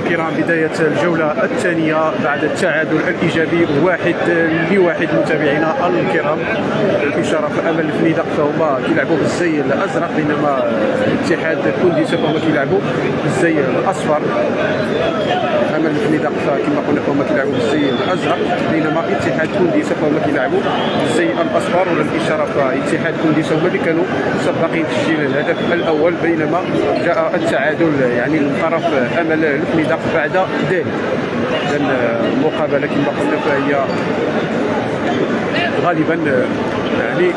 الكرام بداية الجولة الثانية بعد التعادل الإيجابي واحد لواحد متابعينا الكرام. في شرف أمل الفنيدق فهما كيلعبوا بالزي الأزرق بينما اتحاد كونديسا فهما كيلعبوا بالزي الأصفر. أمل الفنيدق كما قلنا فهما كيلعبوا بالزي الأزرق بينما اتحاد كونديسا فهما كيلعبوا بالزي الأصفر. وللإشارة فاتحاد كونديسا هما اللي كانوا سباقين تسجيل الهدف الأول بينما جاء التعادل يعني من طرف أمل الفنيدق بعد ذلك لأن المقابلة كما قلنا فهي غالبا يعني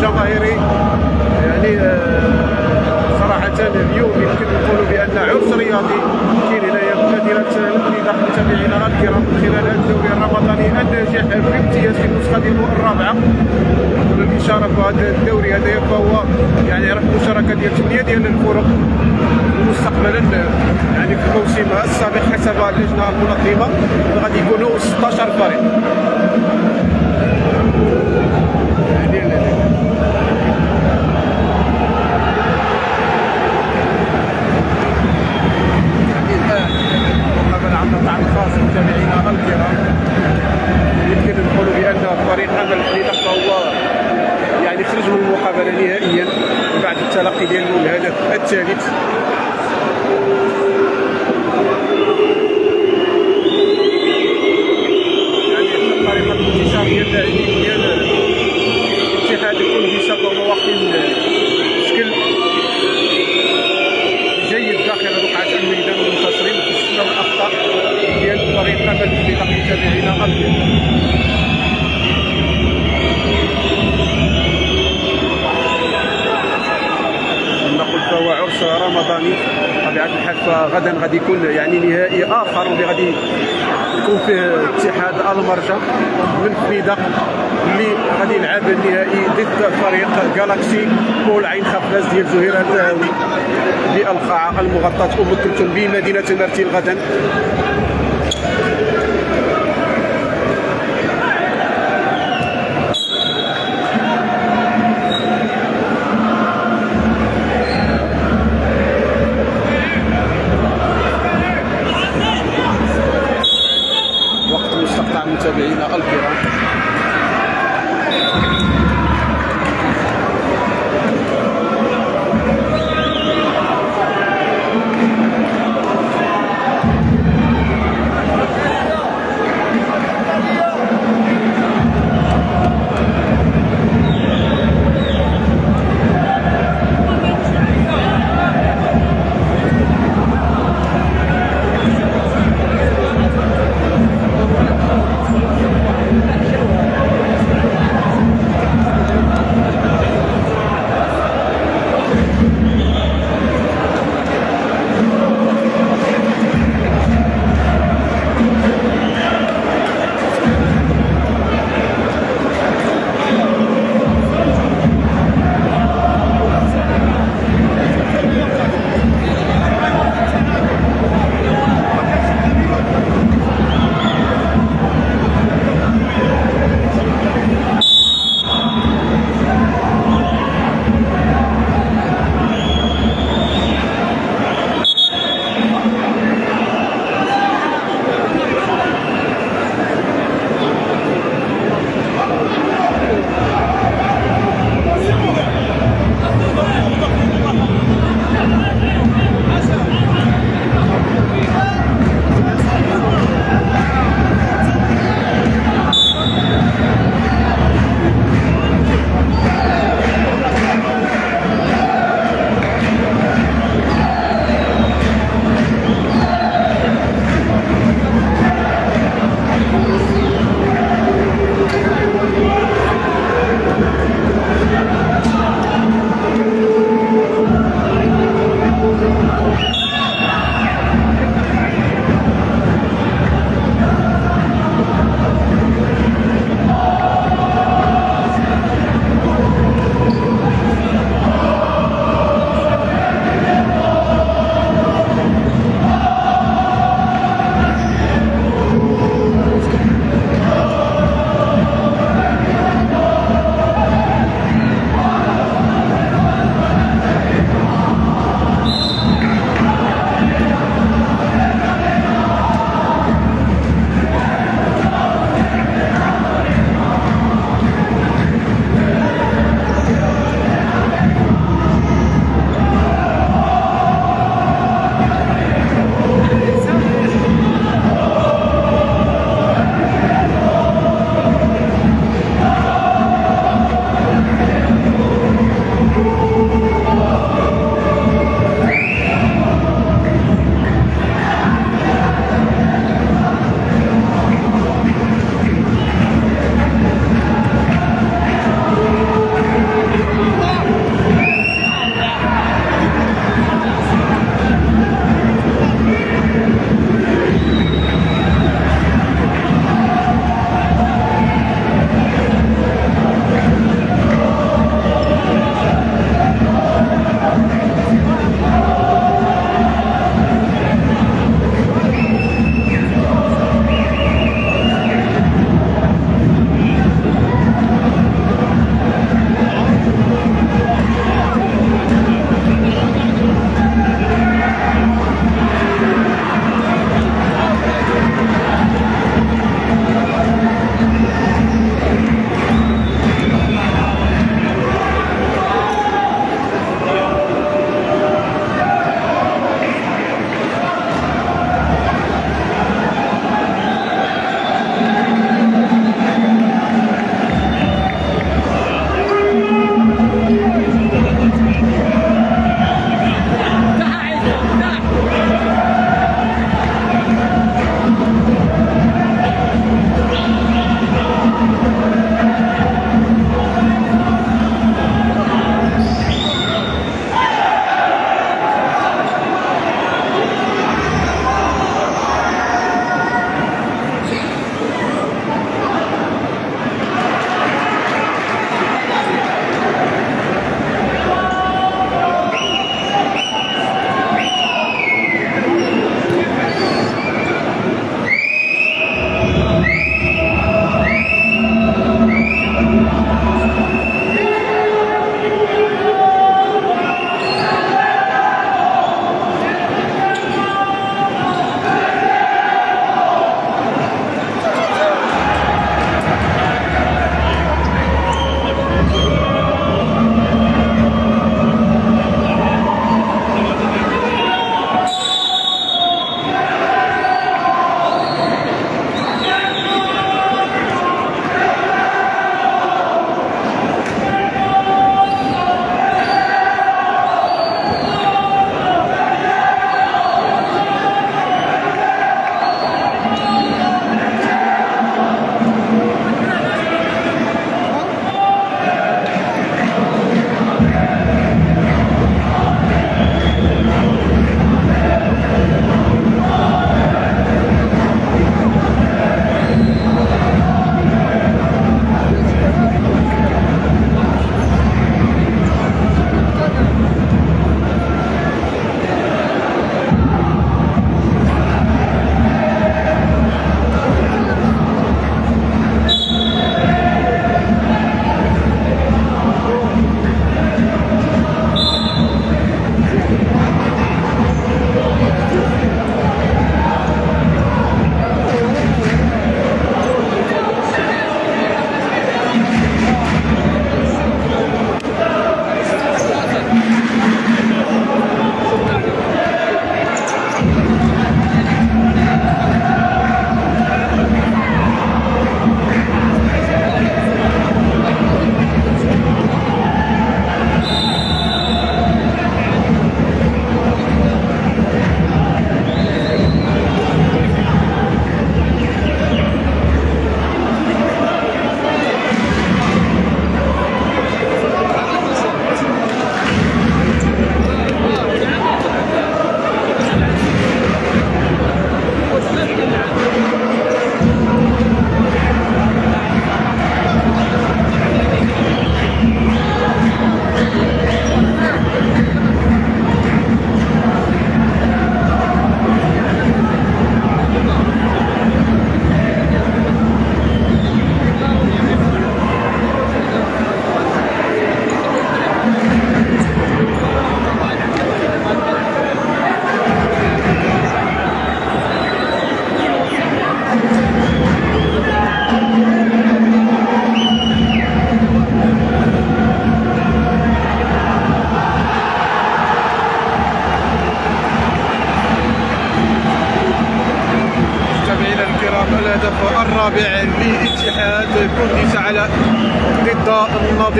الجماهيري. يعني آه، صراحة اليوم يمكن نقولوا بأن عرس رياضي كاين هنايا مدينه النداء متابعينا الكرام خلال هذا الدوري الرمضاني الناجح بامتياز في النسخة الرابعة. الإشارة في هذا الدوري هذا فهو يعني عرف المشاركه ديال ثمانيه ديال الفرق مستقبلا يعني في الموسم السابق حسب اللجنة المنظمة. غادي يكونوا 16 فريق. رمضاني بطبيعه الحال فغدا غادي يكون يعني نهائي آخر واللي غادي يكون فيه اتحاد المرجا من فنيدق اللي غادي يلعب النهائي ضد فريق جالاكسي بول عين خفاز ديال زهير الذهبي بالقاعه المغطاة أم كلثوم بمدينة مرتين غدا.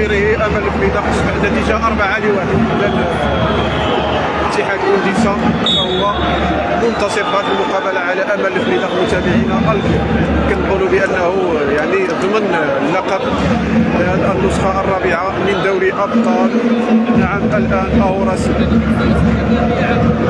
نظيره امل الفريدة اصبح النتيجه 4 لواحد اتحاد كونديسا هو منتصر في المقابلة على أمل الفريدة متابعينا. الكرام كنقولوا بأنه يعني ضمن اللقب النسخة الرابعة من دوري أبطال. نعم الآن أو رسمي الان